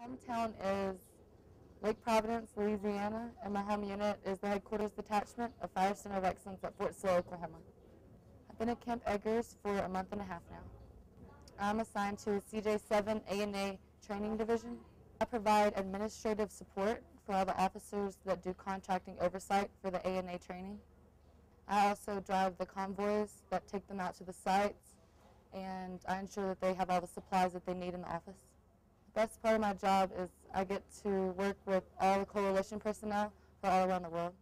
My hometown is Lake Providence, Louisiana, and my home unit is the headquarters detachment of Fire Center of Excellence at Fort Sill, Oklahoma. I've been at Camp Eggers for a month and a half now. I'm assigned to the CJ7 ANA Training Division. I provide administrative support for all the officers that do contracting oversight for the ANA training. I also drive the convoys that take them out to the sites, and I ensure that they have all the supplies that they need in the office. Best part of my job is I get to work with all the coalition personnel from all around the world.